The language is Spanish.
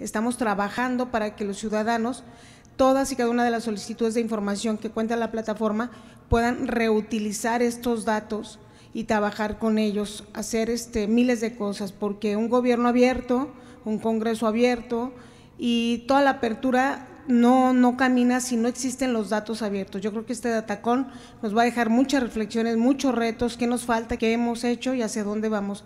estamos trabajando para que los ciudadanos, todas y cada una de las solicitudes de información que cuenta la plataforma, puedan reutilizar estos datos y trabajar con ellos, hacer este, miles de cosas, porque un gobierno abierto, un Congreso abierto y toda la apertura no, no camina si no existen los datos abiertos. Yo creo que este datacón nos va a dejar muchas reflexiones, muchos retos, qué nos falta, qué hemos hecho y hacia dónde vamos.